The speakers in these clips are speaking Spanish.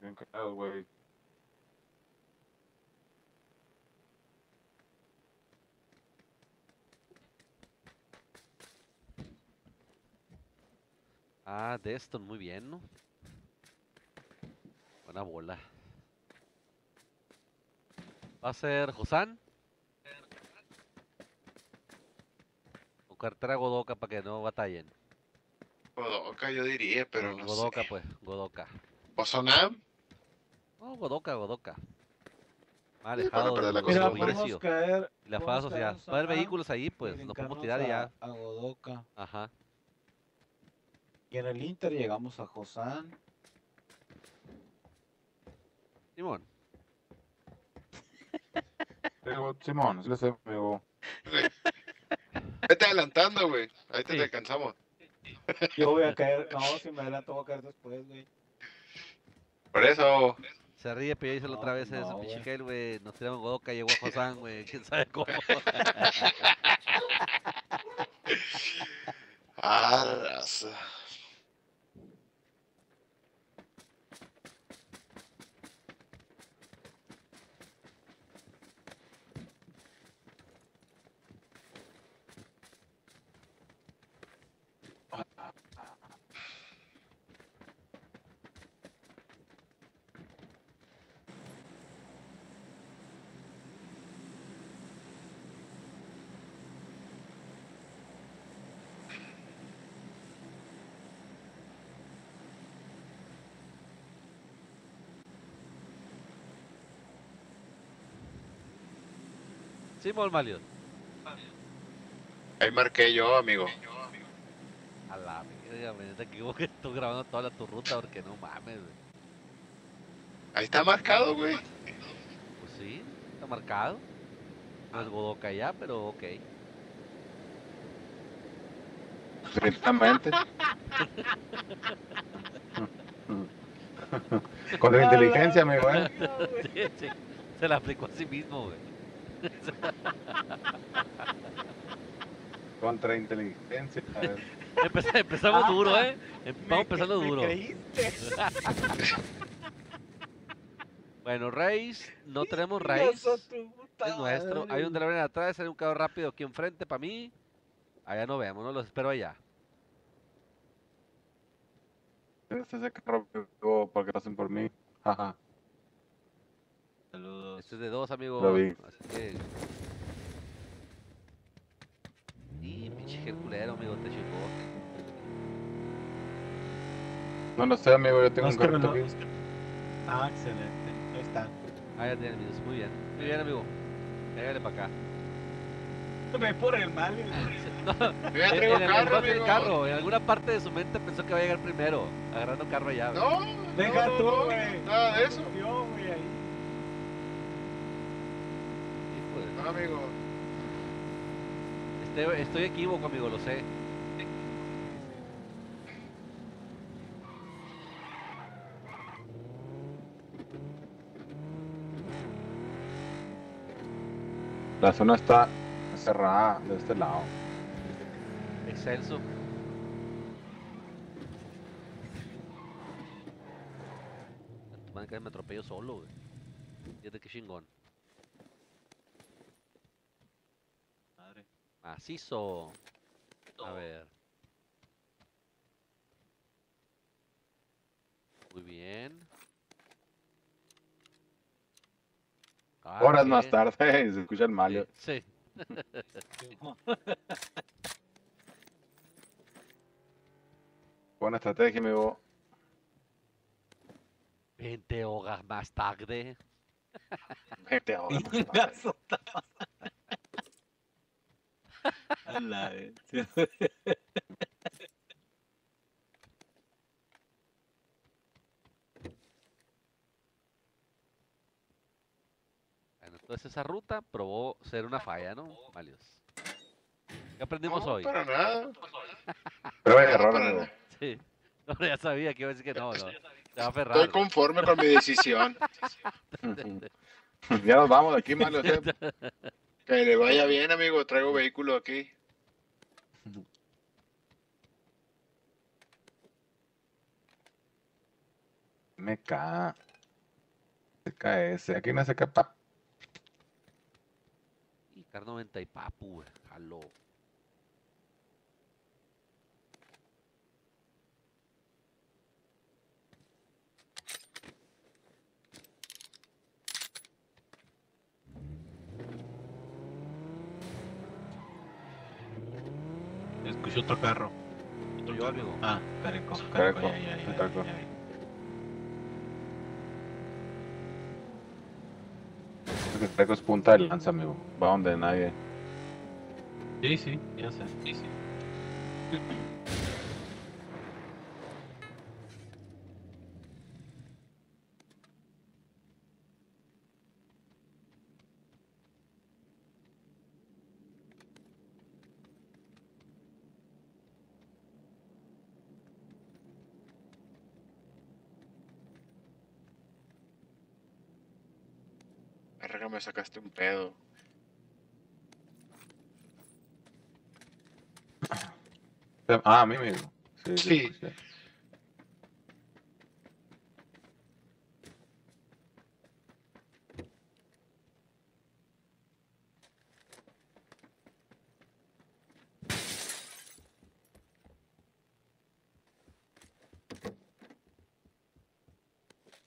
Se quedan callados, güey. Ah, Deston, muy bien, ¿no? Buena bola. ¿Va a ser Josan? O cartera Godoka para que no batallen. Godoka, yo diría, pero no Godoka, sé. pues, Godoka. ¿Bosonam? No, Godoka, Godoka. Más Sí, alejado para perder la cosa precio caer. y la caernos Va a haber vehículos ahí, pues, los podemos tirar ya. A, Godoka. Ajá. Y en el Inter llegamos a Josan. Simón. Simón, sí lo sé, amigo. Vete adelantando, güey. Ahí te Sí. alcanzamos. Yo voy a caer. No, si me adelanto voy a caer después, güey. Por eso. Se ríe, pero yo hice la No, otra vez no, eso. Pichiquel, güey. Nos tiramos Godoka, llegó a Josan, güey. Quién sabe cómo. Ah, raza. Simón, Malios. Ahí marqué yo, amigo. A la verga, güey. Te equivoques, estoy grabando toda la, tu ruta porque no mames, güey. Ahí está marcado, güey. Pues sí, está marcado. No es Godoka ya, pero ok. Directamente. Contra inteligencia, amigo, ¿eh? Sí, sí, Se la aplicó a sí mismo, güey. Contra inteligencia. Empezamos duro, ¿eh? Em- Vamos empezando me duro. creíste. Bueno, Race, no tenemos puta Es nuestro. Hay un. DeLorean atrás, hay un carro rápido aquí enfrente para mí. Allá no vemos, no los espero allá. Este es el carro porque lo hacen por mí. Saludos. Este es de dos, amigo. Lo vi. Así que. Y pinche amigo, te chocó. No lo sé, amigo, yo tengo un carrito no. aquí. Ah, excelente. Ahí está. Ah, ya tiene amigos. Muy bien. Muy bien, amigo. Pégale para acá. Me por el mal. Yo ya En, traigo en el- carro, no tiene amigo. carro. En alguna parte de su mente pensó que iba a llegar primero. Agarrando carro allá. güey. No, Deja no, tú, no, güey. Nada de eso. Yo, güey, ahí. Hijo de- No, amigo. Este- estoy equívoco, amigo, lo sé. La zona está cerrada de este lado. Excelso. Tu madre que me atropello solo, güey. Fíjate qué chingón. Macizo. A ver. Muy bien. Ah, Horas más tarde se escucha el malio. Sí. Buena estrategia, amigo. 20 horas más tarde. Vete ahora. Chingazo, ta- A la vez. Bueno, entonces esa ruta probó ser una falla, ¿no? Malios. ¿Qué aprendimos No, hoy? para nada. Pero vaya No, error. Sí. No, ya sabía que iba a decir que no, no. Te va a aferrar. Estoy conforme con mi decisión. ya nos vamos de aquí, malio. Que le vaya bien, amigo. Traigo vehículo aquí. Me ca. SKS. Aquí no se capa. Y Car 90 y papu. Jaló. Escuché otro carro. Otro Yo, carro. amigo. Ah, Careco. Careco, Careco, ya, ya, ya, Careco. ya es punta de lanza, amigo. Va donde nadie. Sí, sí, ya sé. Sí, sí. Verga, me sacaste un pedo. Ah, a mí mismo. Sí. Sí. escuché.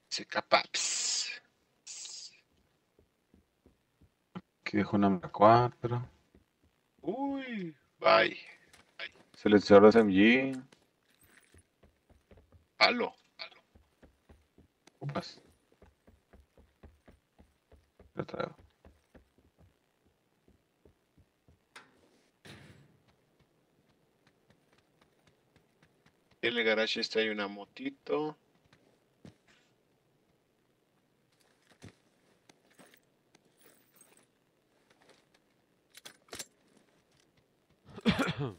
Se capaps. Aquí dejo una M4. Uy, bye. Silenciador SMG. Palo. Upas. Lo traigo. En el garage este hay una motito.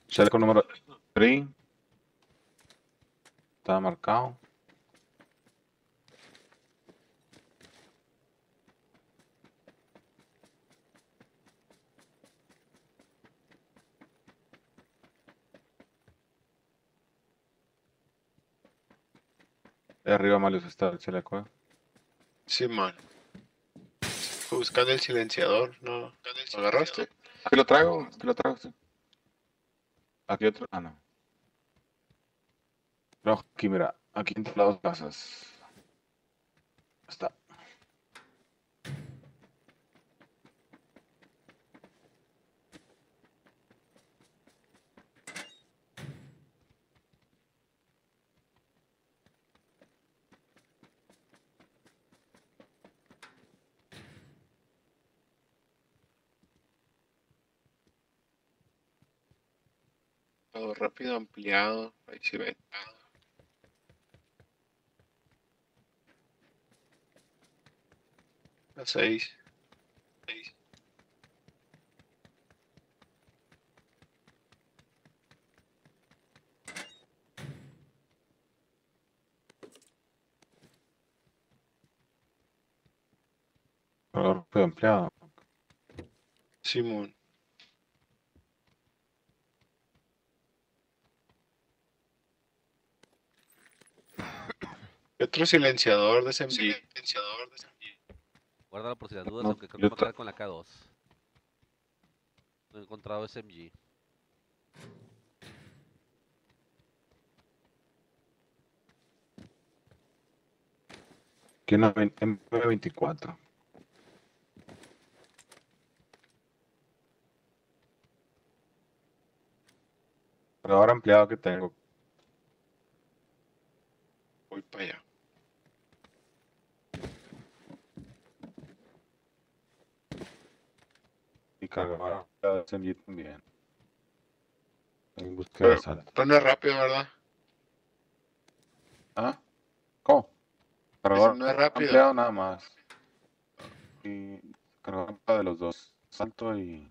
Chaleco número 3. Estaba marcado. De arriba Malius está el chaleco. eh. Sí, man. Buscando el silenciador, ¿no? ¿Lo agarraste? Aquí lo traigo, aquí lo traigo, sí. Aquí otro. Ah, no. Aquí mira, aquí entre las dos casas. Está. Rápido, ampliado. Ahí se ve. A seis. Seis. Color fue ampliado. Simón. Otro silenciador de SMG? Silenciador de SMG. Guárdalo por si las dudas, No, aunque creo que me va a ta- quedar con la K2. No he encontrado SMG. Aquí una M24. Pero ahora ampliado que tengo. Voy para allá. Cargador de SMG también. En búsqueda de Pero- salto. Prende rápido, ¿verdad? ¿Ah? ¿Cómo? Cargador no es rápido. nada más. Y cargador de los dos. Salto y-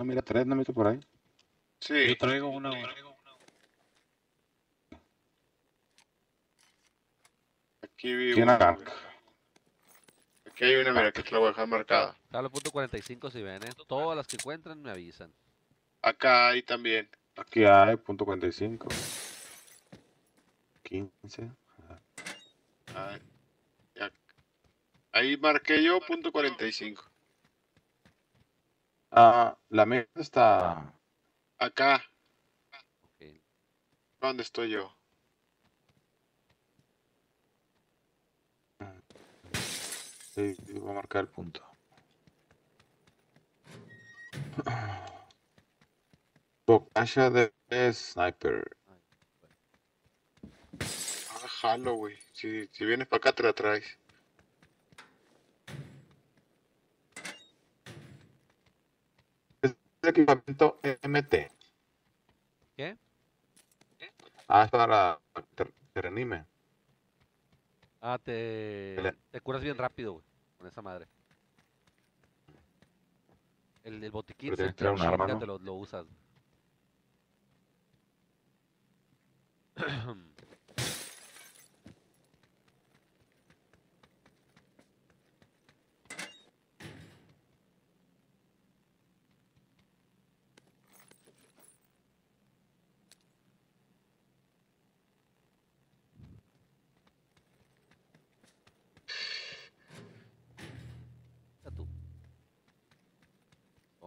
No, mira, tres, ¿no me hizo por ahí? Sí. Yo traigo una. Aquí vi ¿Quién una. Aquí hay una, mira, que te la voy a dejar marcada. Jalo punto 45 si ven, ¿eh? Todas las que encuentran me avisan. Acá hay también. Aquí hay punto 45. 15. Ahí. Ahí marqué yo punto 45. Ah, la meta está. Acá, Ok. ¿dónde estoy yo? Sí, voy a marcar el punto. Bocacha de sniper. Ah, güey. Si, si vienes para acá, te la traes. Es equipamiento MT. ¿Qué? Ah, es para ter- Terenime. Ah, te, Ele- te curas bien rápido, güey, con esa madre. El, el botiquín, que traer un arma, ¿no? te lo, lo usas.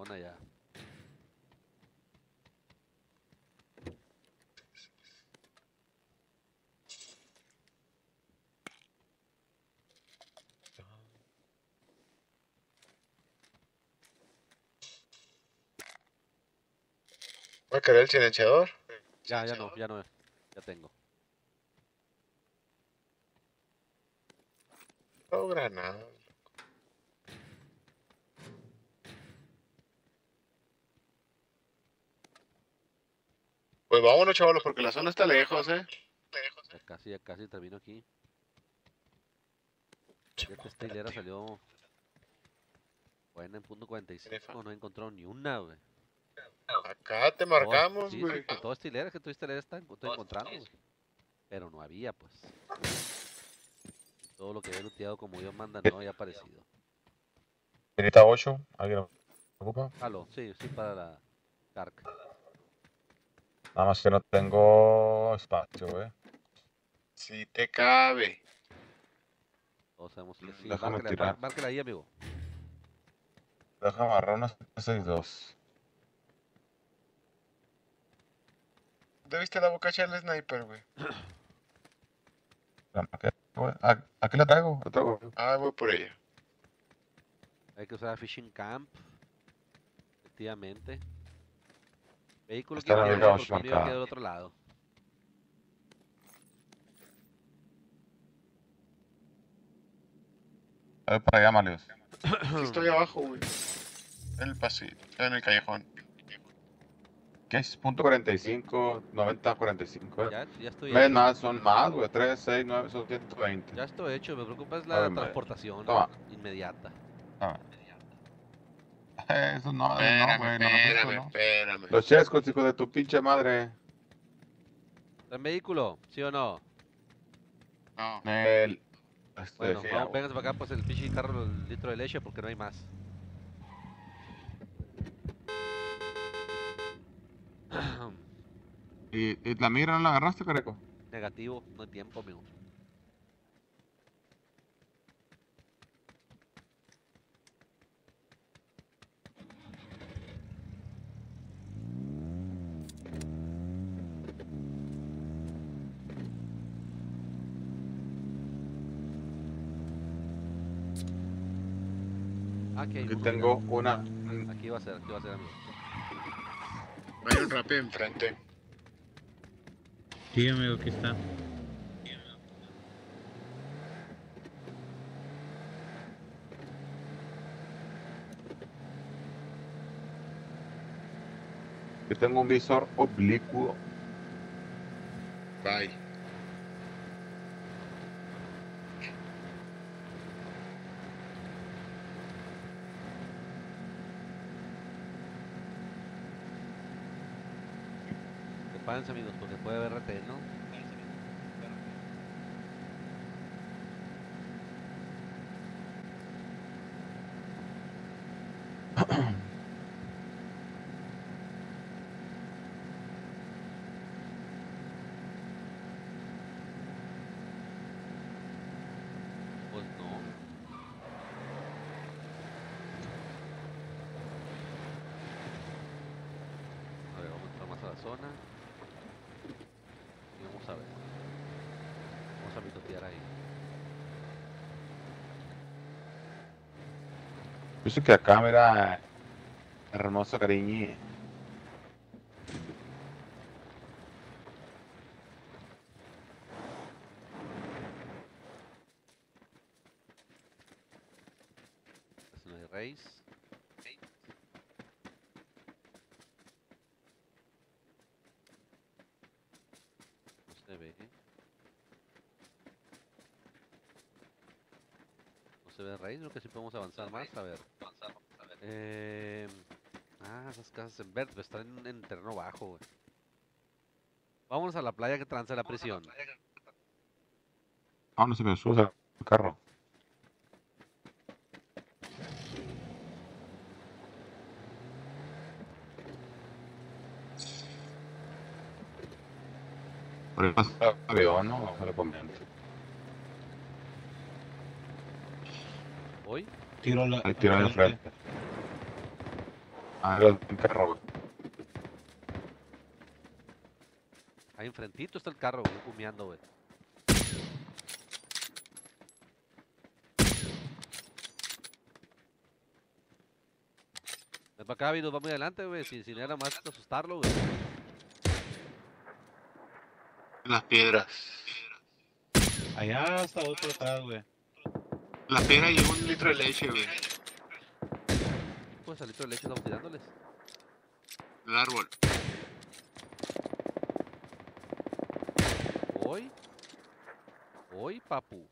Ona ya. ¿Va a querer el silenciador? Ya, ya no, ya no. Ya tengo. Oh, granada. Pues vámonos, chavalos, porque la zona está lejos, ¿eh? Ya casi, ya casi termino aquí. Esta hilera salió buena en punto 45. No he encontrado ni una, güey. Acá te Todas- marcamos, güey. sí, con toda esta hilera, que esta hilera está, estoy encontrando, güey. Pero no había, pues. Todo lo que he looteado como Dios manda no había aparecido. Ahorita 8. ¿Alguien lo ocupa? Halo, sí, sí, para la Carc. Nada más que no tengo espacio, güey. Si te cabe. Todos sabemos que sí. Déjame Márquela, tirar. ahí, amigo. Déjame agarrar una 62. ¿Dónde viste la bocacha del sniper, güey? La marqué, güey. Ah, Aquí la traigo. La traigo. Ah, voy por ella. Hay que usar Fishing Camp. Efectivamente. Vehículo que Está la tiene, verga porque el mío marcada. queda del otro lado. Voy para allá, Malios. Sí estoy abajo, güey. En el pasillo, en el callejón. ¿Qué es? Punto 45, 90, 45. eh. Ya, ya estoy hecho. más, son más, güey. 3, 6, 9, son 120. Ya estoy hecho. Me preocupa es A la ver, transportación toma. inmediata. Ah. Eso no, no, Espérame, güey. No, espérame, no, no. espérame. Los chescos, hijo de tu pinche madre. ¿Está en vehículo? ¿Sí o no? No. El. Este, Bueno, sí, vamos, güey. vénganse para acá, pues el pinche carro, el litro de leche, porque no hay más. ¿Y, y la migra no la agarraste, careco? Negativo, no hay tiempo, amigo. Aquí hay Aquí uno, tengo una. Aquí va a ser, aquí va a ser, amigo. Hay un rápido enfrente. Sí, amigo, aquí está. Aquí tengo un visor oblicuo. Bye. Amigos, porque puede haber RT, ¿no? Pues no. A ver, vamos a entrar más a la zona. Y vamos a ver. Vamos a mitotear ahí. Yo sé que acá, mira, hermoso cariñi. Pues no hay raíz. No se ve. No se ve raíz, creo que sí podemos avanzar más. A ver. Eh, ah, esas casas en verde, están en, en terreno bajo, güey. Vámonos a la playa que tranza la prisión. Ah, no se me sube el carro. Por el paso ¿no? Vamos a lo comento. ¿Hoy? Tiro la. Tiro en el frente. Ah, el carro. Ahí enfrentito está el carro, güey, humeando, güey. Ven para acá, Vido, va muy adelante, güey. Si, si no era más asustarlo, güey. Las piedras. Allá hasta otro atrás, güey. La piedra lleva un litro de leche, güey. Pues al litro de leche estamos tirándoles. El árbol. Hoy. Hoy, papu.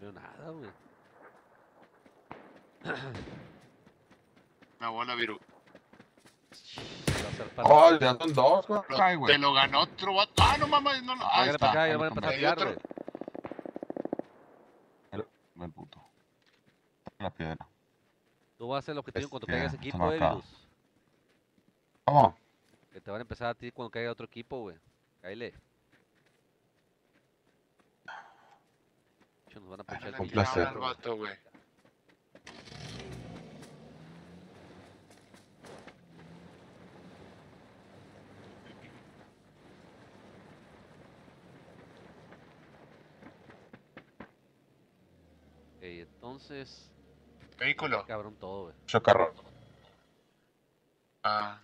No veo nada, güey. Una bola, Viru. Oh, ya son dos, güey. Te lo ganó otro vato. No. Ahí Hágale está. acá, ahí van a empezar a tirar, puto. La piedra. Tú vas a hacer el objetivo cuando Este, caiga ese equipo, eh. Virus. ¿Cómo? Que te van a empezar a ti cuando caiga otro equipo, güey. Cáile. Nos van a ponchar el vato, güey. Entonces. Vehículo. Cabrón todo, güey. Mucho carro. Ah,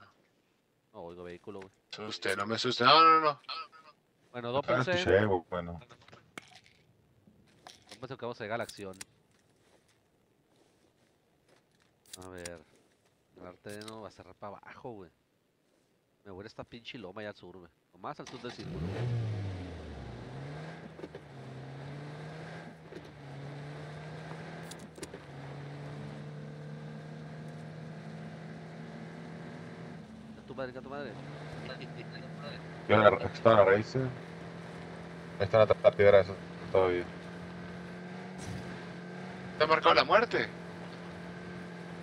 No, oigo vehículo, güey. Asuste, no me asuste. No, no, no. Bueno, Ah, lo dópense. escuché, güey, bueno. Dópense que vamos a llegar a la acción. A ver. El arte no va a cerrar para abajo, güey. Me voy a esta pinche loma allá al sur, güey. Nomás al sur del círculo. A madre, a tu madre. Yo la, aquí está la raíz. eh. Ahí está la, piedra esa todavía. ¿Te ha marcado la muerte?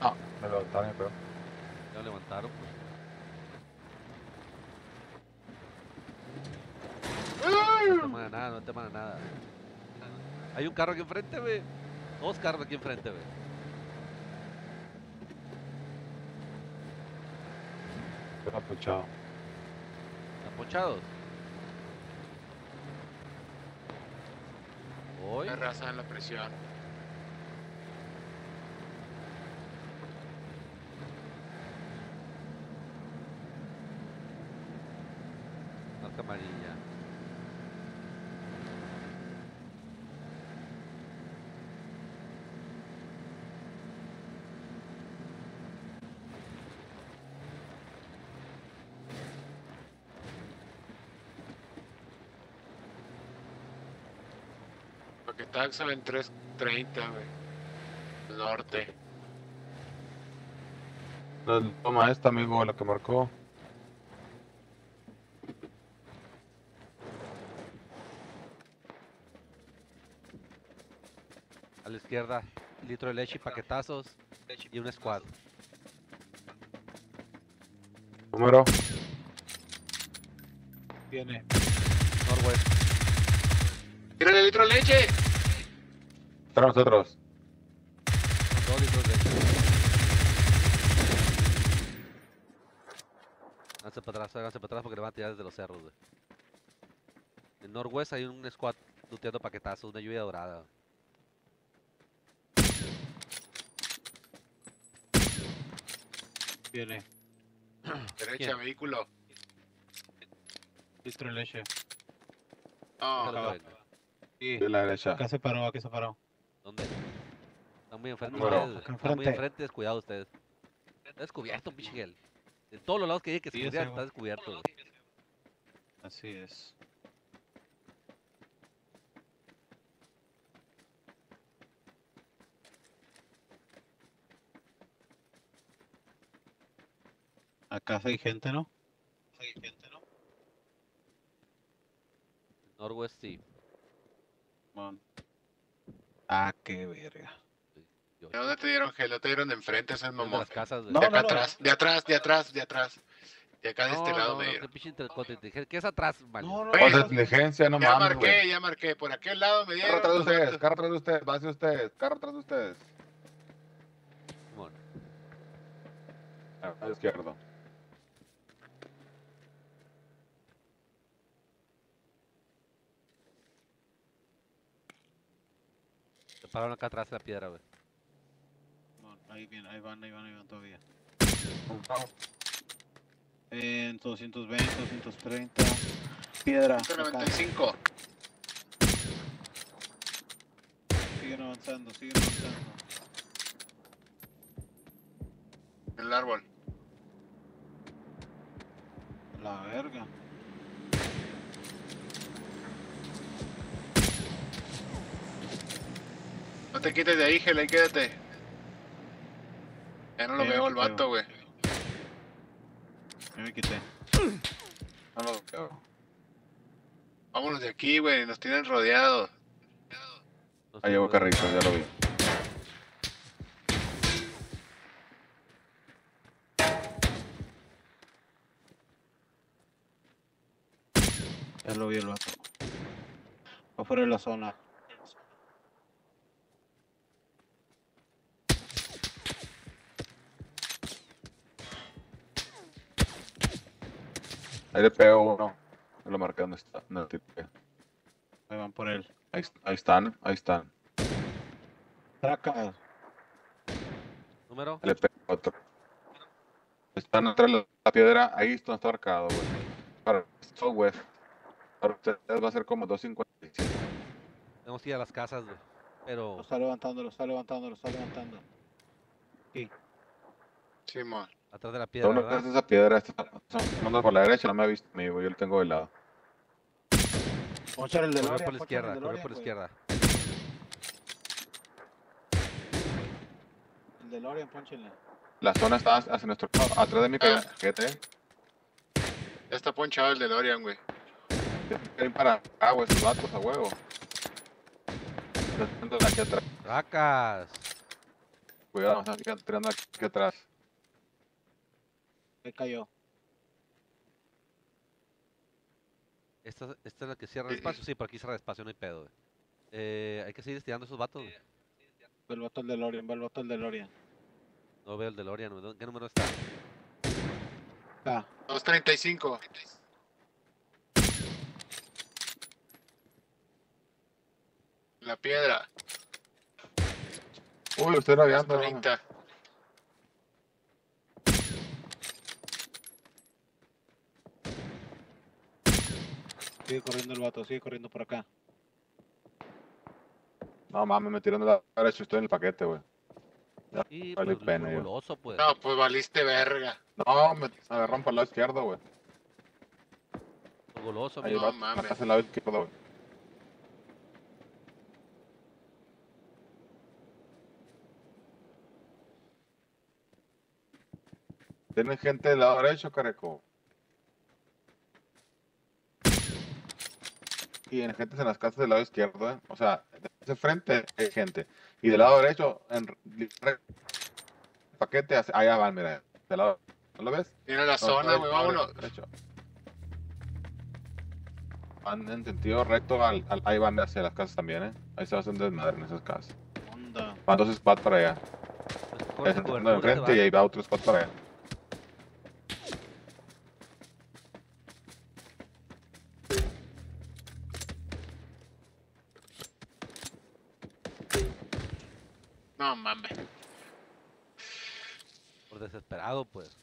No, me lo pero. Ya lo levantaron, pues. No te manda nada, no te manda nada. Hay un carro aquí enfrente, güey. Dos carros aquí enfrente, güey. Pero apuchado. ¿Están ponchados? Hoy. Me raza en la presión. Taxa en 330, güey. Norte. No, Toma esta, amigo, la que marcó. A la izquierda, litro de leche y paquetazos y un squad. Número. Viene. Norwest. ¡Tírale litro de leche! Para nosotros. Dos de. Háganse para atrás, háganse para atrás porque le van a tirar desde los cerros, güey. En Norwest hay un squad luteando paquetazos, una lluvia dorada. Viene. Derecha, ¿Quién? vehículo. De leche. No. Sí. De la derecha. Acá se paró, aquí se paró. ¿Dónde? Están muy enfrente ustedes. Están muy enfrente. descuidados ustedes. Está descubierto, pinche Miguel. De todos los lados que hay que Sí, descubrir, está descubierto. güey. Así es. Acá hay gente, ¿no? Hay gente, ¿no? Norwest sí. Mon. Ah, qué verga. ¿De dónde te dieron gelo? Te dieron de enfrente, ese es de mamón. las casas, güey. No, de acá no, no. atrás, de atrás, de atrás, de atrás. De acá de este lado no, me no, dieron. qué. ¿Qué es atrás, Mario? No, no, Oye, inteligencia, no ya mames, marqué, güey. ya marqué. Por aquel lado me Carro dieron. atrás de ustedes, carro atrás de ustedes, va hacia ustedes, carro atrás de ustedes. Simón. A la izquierda. Se pararon acá atrás de la piedra, güey. Ahí, viene, ahí van, ahí van, ahí van todavía. En 220, 230. Piedra. acá. 195. Siguen avanzando, siguen avanzando. En el árbol. La verga. No te quites de ahí, gelo, ahí quédate. Ya no lo veo el vato, güey. Ya me quité. No lo veo. Vámonos de aquí, güey. Nos tienen rodeados. Ahí llegó güey. Carritos, ya lo vi. Ya lo vi el vato. Va fuera de la zona. Ahí le pego uno. No lo marqué dónde está. No, te- Ahí van por él. ahí, ahí están, ahí están. Traca. ¿Número? Ahí le pego otro. Están atrás de la piedra, ahí está, está marcado, güey. Para Southwest. Para ustedes va a ser como 2.57. Tenemos que ir a las casas, güey. Pero Lo está levantando, lo está levantando, lo está levantando. Simón. Atrás de la piedra, ¿verdad? atrás de esa piedra, está mandando por la derecha, no me ha visto a mí, güey. Yo lo tengo de lado. Ponchar el de Corre por la izquierda, corre por la izquierda. El de Lorian, ponchenle. La zona está hacia nuestro lado. Atrás de un Ah. paquete. Ya está ponchado el de Lorian, güey. Quieren para acá, güey, esos vatos a huevo. Están tirando aquí atrás. ¡Sacas! Cuidado, están tirando aquí atrás. Ahí cayó. ¿Esta, ¿Esta es la que cierra el espacio? Sí, por aquí cierra el espacio, no hay pedo. Eh, hay que seguir estirando esos vatos. Va el vato el de Lorian, va el vato el de Lorian. No veo el DeLorean, güey. ¿Dónde- ¿Qué número está? Acá. 235. La piedra. Uy, estoy rabiando. 30. Sigue corriendo el vato, sigue corriendo por acá. No mames, me tiran de la derecha, estoy en el paquete, güey. Y Vale pues, pena, pues. No, pues valiste verga. No, me agarraron por el lado izquierdo, güey. goloso, Ahí amigo. No mames. acá el lado izquierdo, güey. Tienen gente del lado derecho, careco. Y en gente en las casas del lado izquierdo, ¿eh? O sea, de ese frente hay gente. Y del lado derecho, en paquete, hacia- allá van, mira. Del lado, ¿no lo ves? Tiene la No, zona, güey, vámonos. derecho. Van en sentido recto, al, al- ahí van hacia las casas también, ¿eh? Ahí se va a hacer un desmadre en esas casas. Onda. Van dos spots para allá. Pues, Es uno enfrente y ahí va otro spot para allá. Mames. Por desesperado, pues.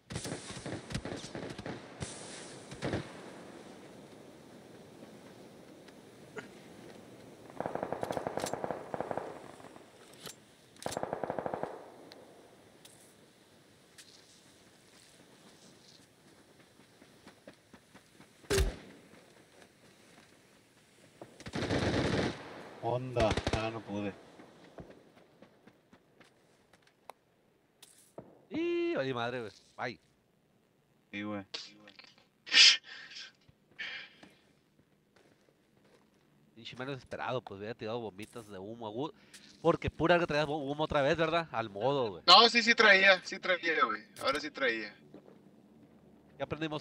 Onda. Ah, no pude. Vale madre, güey. Bye. Sí, güey. Pinche menos desesperado, pues hubiera tirado bombitas de humo agudo. Porque pura que traías humo otra vez, ¿verdad? Al modo, güey. No, sí, sí traía, sí traía, güey. Ahora sí traía. Ya aprendimos